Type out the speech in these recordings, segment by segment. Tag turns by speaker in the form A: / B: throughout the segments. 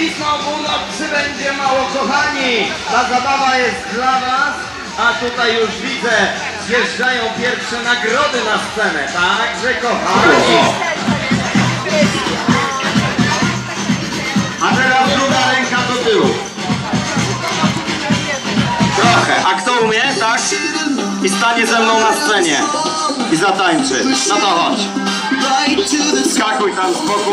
A: I znowu no przybędzie mało kochani. Ta zabawa jest dla was. A tutaj już widzę, zjeżdżają pierwsze nagrody na scenę. Także kochani. A teraz druga ręka do tyłu. Trochę. A kto umie, tak? I stanie ze mną na scenie. I zatańczy. No to chodź. Skakuj tam z boku.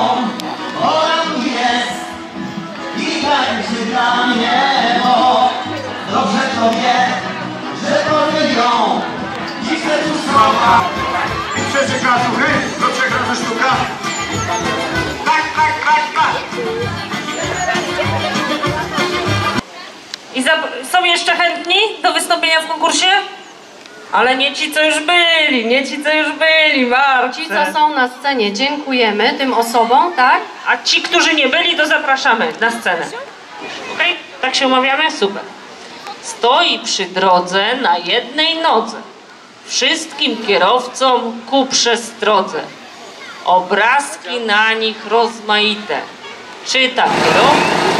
B: chętni do wystąpienia w konkursie? Ale nie ci, co już byli, nie ci, co już byli, Marce.
C: Ci, co są na scenie, dziękujemy tym osobom, tak?
B: A ci, którzy nie byli, to zapraszamy na scenę. Okej? Tak się umawiamy? Super. Stoi przy drodze na jednej nodze. Wszystkim kierowcom ku przestrodze. Obrazki na nich rozmaite. Czyta kierowca